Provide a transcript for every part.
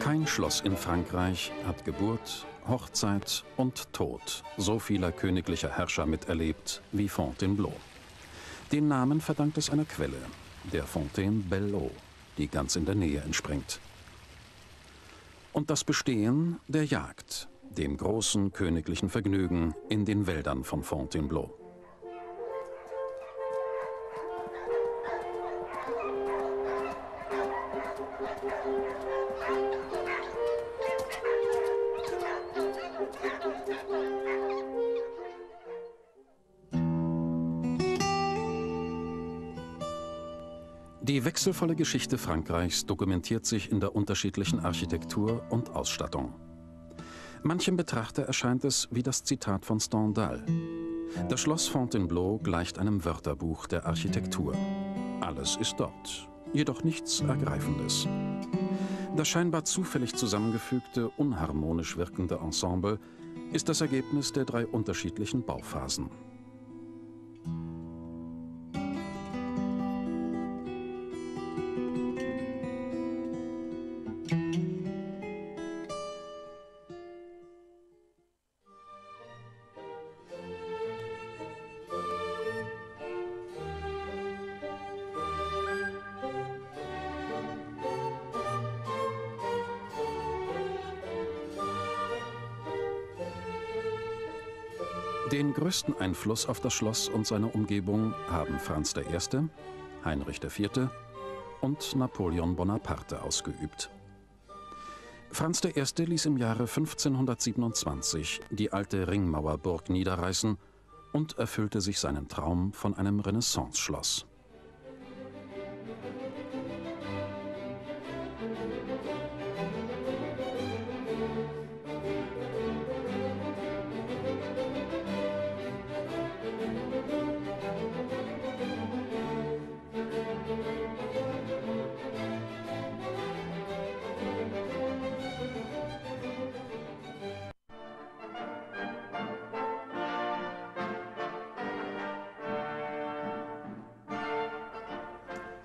Kein Schloss in Frankreich hat Geburt, Hochzeit und Tod so vieler königlicher Herrscher miterlebt wie Fontainebleau. Den Namen verdankt es einer Quelle, der Fontaine Belle die ganz in der Nähe entspringt. Und das Bestehen der Jagd, dem großen königlichen Vergnügen in den Wäldern von Fontainebleau. Die wechselvolle Geschichte Frankreichs dokumentiert sich in der unterschiedlichen Architektur und Ausstattung. Manchem Betrachter erscheint es wie das Zitat von Stendhal. Das Schloss Fontainebleau gleicht einem Wörterbuch der Architektur. Alles ist dort, jedoch nichts Ergreifendes. Das scheinbar zufällig zusammengefügte, unharmonisch wirkende Ensemble ist das Ergebnis der drei unterschiedlichen Bauphasen. Den größten Einfluss auf das Schloss und seine Umgebung haben Franz I., Heinrich IV. und Napoleon Bonaparte ausgeübt. Franz I. ließ im Jahre 1527 die alte Ringmauerburg niederreißen und erfüllte sich seinen Traum von einem Renaissance-Schloss.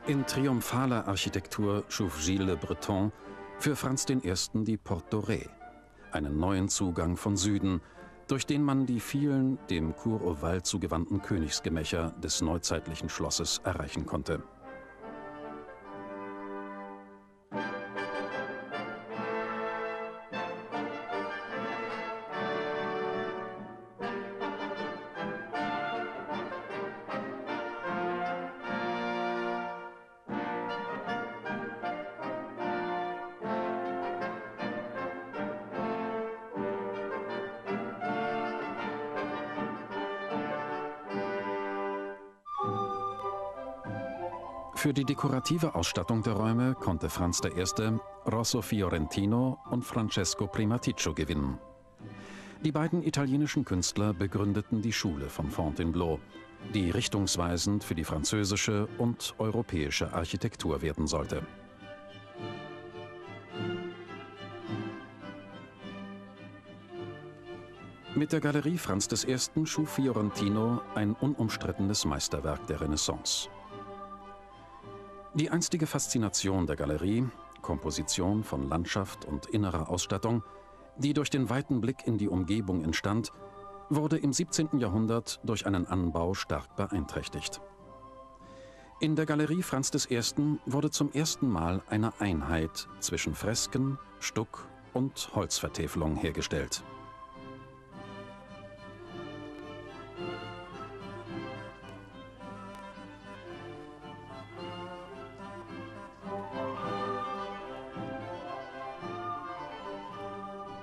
In triumphaler Architektur schuf Gilles Le Breton für Franz I. die Porte Dorée, einen neuen Zugang von Süden, durch den man die vielen dem Cour Oval zugewandten Königsgemächer des neuzeitlichen Schlosses erreichen konnte. Für die dekorative Ausstattung der Räume konnte Franz I. Rosso Fiorentino und Francesco Primaticcio gewinnen. Die beiden italienischen Künstler begründeten die Schule von Fontainebleau, die richtungsweisend für die französische und europäische Architektur werden sollte. Mit der Galerie Franz I. schuf Fiorentino ein unumstrittenes Meisterwerk der Renaissance. Die einstige Faszination der Galerie, Komposition von Landschaft und innerer Ausstattung, die durch den weiten Blick in die Umgebung entstand, wurde im 17. Jahrhundert durch einen Anbau stark beeinträchtigt. In der Galerie Franz I. wurde zum ersten Mal eine Einheit zwischen Fresken, Stuck und Holzvertäfelung hergestellt.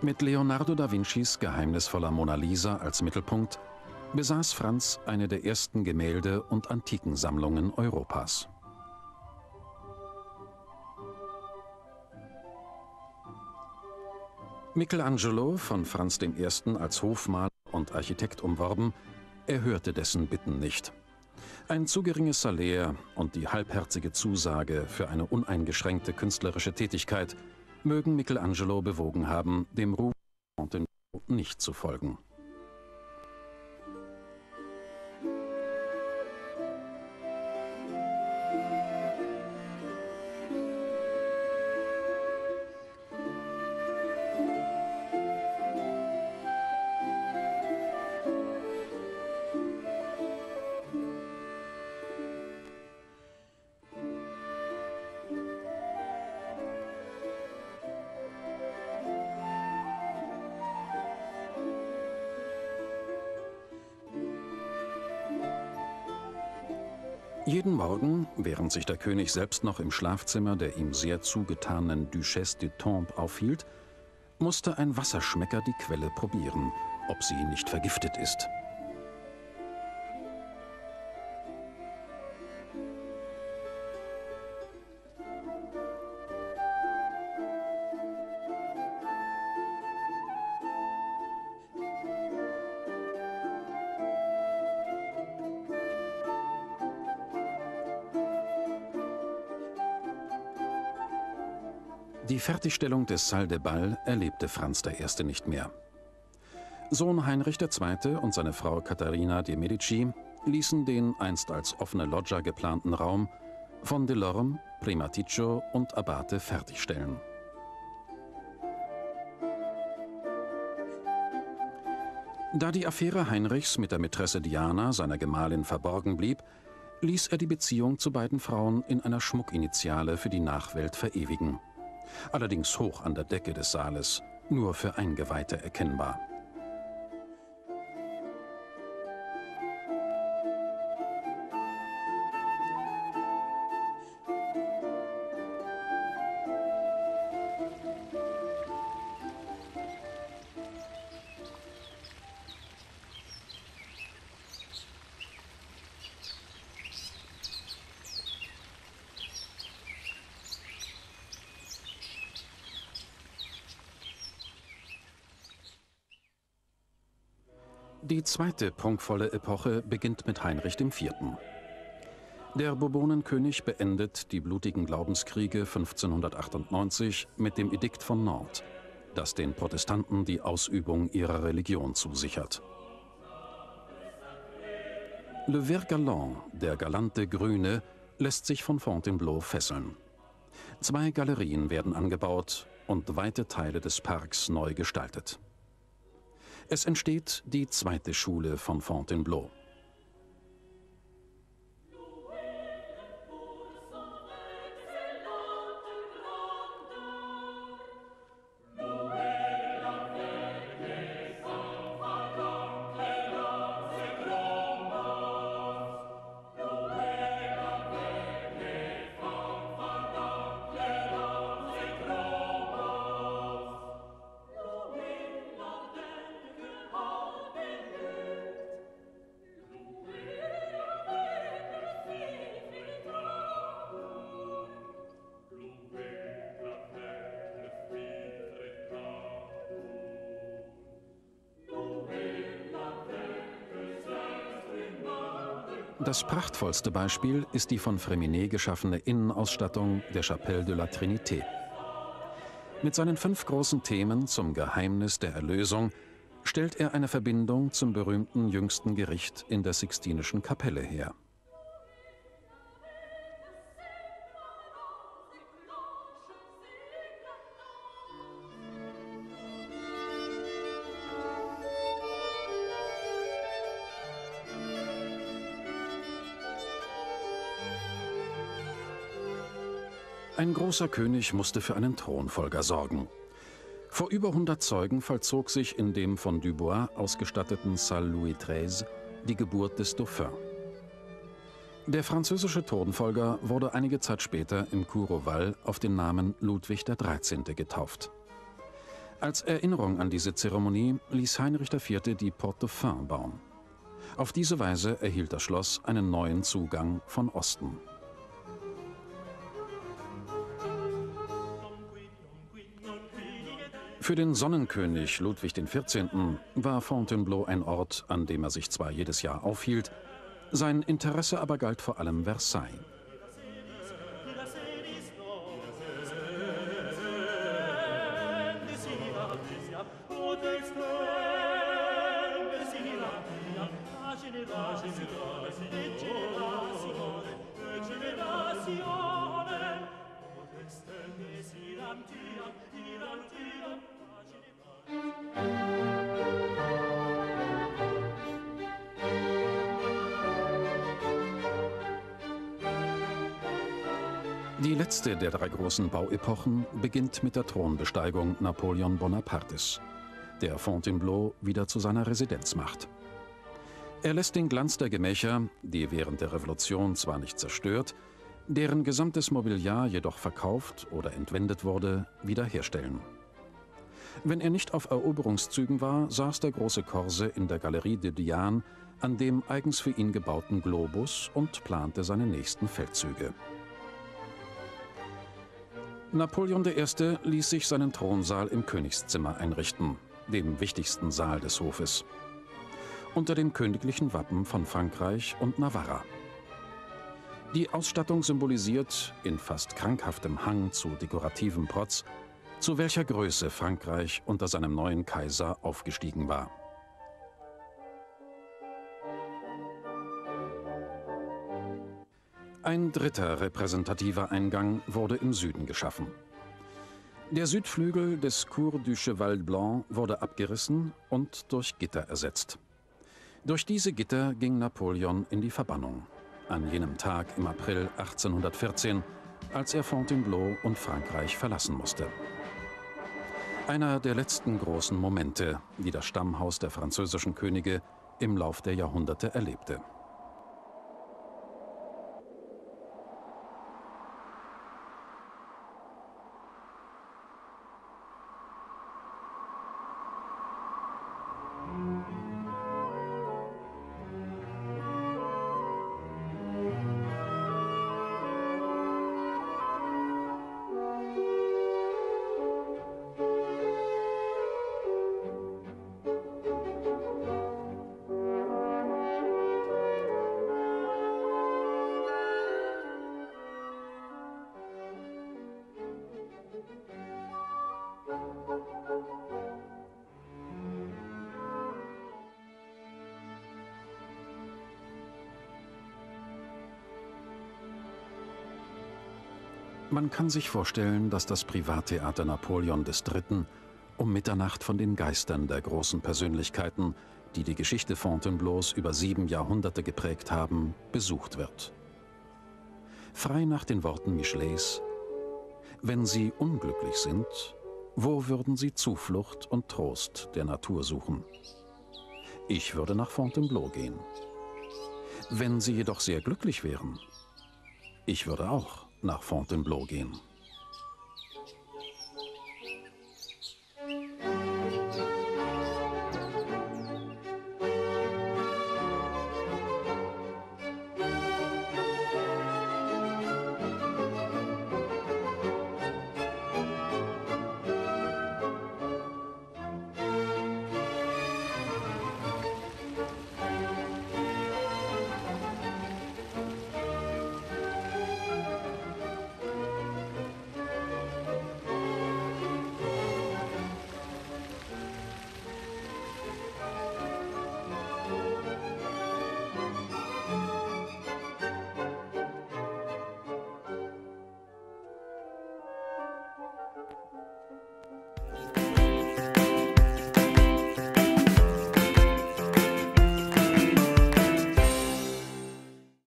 Mit Leonardo da Vincis geheimnisvoller Mona Lisa als Mittelpunkt besaß Franz eine der ersten Gemälde- und Antikensammlungen Europas. Michelangelo, von Franz I. als Hofmaler und Architekt umworben, erhörte dessen Bitten nicht. Ein zu geringes Salär und die halbherzige Zusage für eine uneingeschränkte künstlerische Tätigkeit mögen Michelangelo bewogen haben, dem Ruf nicht zu folgen. Jeden Morgen, während sich der König selbst noch im Schlafzimmer der ihm sehr zugetanen Duchesse de Tombe aufhielt, musste ein Wasserschmecker die Quelle probieren, ob sie nicht vergiftet ist. Die Fertigstellung des Salle de Ball erlebte Franz I. nicht mehr. Sohn Heinrich II. und seine Frau Katharina de Medici ließen den einst als offene Loggia geplanten Raum von Delorme, Primaticcio und Abate fertigstellen. Da die Affäre Heinrichs mit der Mätresse Diana, seiner Gemahlin, verborgen blieb, ließ er die Beziehung zu beiden Frauen in einer Schmuckinitiale für die Nachwelt verewigen. Allerdings hoch an der Decke des Saales, nur für Eingeweihte erkennbar. Die zweite prunkvolle Epoche beginnt mit Heinrich IV. Der Bourbonenkönig beendet die blutigen Glaubenskriege 1598 mit dem Edikt von Nantes, das den Protestanten die Ausübung ihrer Religion zusichert. Le Vert Galant, der galante Grüne, lässt sich von Fontainebleau fesseln. Zwei Galerien werden angebaut und weite Teile des Parks neu gestaltet. Es entsteht die zweite Schule von Fontainebleau. Das prachtvollste Beispiel ist die von Freminet geschaffene Innenausstattung der Chapelle de la Trinité. Mit seinen fünf großen Themen zum Geheimnis der Erlösung stellt er eine Verbindung zum berühmten jüngsten Gericht in der Sixtinischen Kapelle her. Ein großer König musste für einen Thronfolger sorgen. Vor über 100 Zeugen vollzog sich in dem von Dubois ausgestatteten Salle Louis XIII die Geburt des Dauphin. Der französische Thronfolger wurde einige Zeit später im Couroval auf den Namen Ludwig XIII. getauft. Als Erinnerung an diese Zeremonie ließ Heinrich IV. die Porte Dauphin bauen. Auf diese Weise erhielt das Schloss einen neuen Zugang von Osten. Für den Sonnenkönig Ludwig XIV. war Fontainebleau ein Ort, an dem er sich zwar jedes Jahr aufhielt, sein Interesse aber galt vor allem Versailles. Die letzte der drei großen Bauepochen beginnt mit der Thronbesteigung Napoleon Bonapartes, der Fontainebleau wieder zu seiner Residenz macht. Er lässt den Glanz der Gemächer, die während der Revolution zwar nicht zerstört, deren gesamtes Mobiliar jedoch verkauft oder entwendet wurde, wiederherstellen. Wenn er nicht auf Eroberungszügen war, saß der große Korse in der Galerie de Diane an dem eigens für ihn gebauten Globus und plante seine nächsten Feldzüge. Napoleon I. ließ sich seinen Thronsaal im Königszimmer einrichten, dem wichtigsten Saal des Hofes, unter dem königlichen Wappen von Frankreich und Navarra. Die Ausstattung symbolisiert, in fast krankhaftem Hang zu dekorativem Protz, zu welcher Größe Frankreich unter seinem neuen Kaiser aufgestiegen war. Ein dritter repräsentativer Eingang wurde im Süden geschaffen. Der Südflügel des Cour du Cheval Blanc wurde abgerissen und durch Gitter ersetzt. Durch diese Gitter ging Napoleon in die Verbannung. An jenem Tag im April 1814, als er Fontainebleau und Frankreich verlassen musste. Einer der letzten großen Momente, die das Stammhaus der französischen Könige im Lauf der Jahrhunderte erlebte. Man kann sich vorstellen, dass das Privattheater Napoleon III. um Mitternacht von den Geistern der großen Persönlichkeiten, die die Geschichte Fontainebleaus über sieben Jahrhunderte geprägt haben, besucht wird. Frei nach den Worten Michelets, wenn Sie unglücklich sind, wo würden Sie Zuflucht und Trost der Natur suchen? Ich würde nach Fontainebleau gehen. Wenn Sie jedoch sehr glücklich wären, ich würde auch nach Fontainebleau gehen.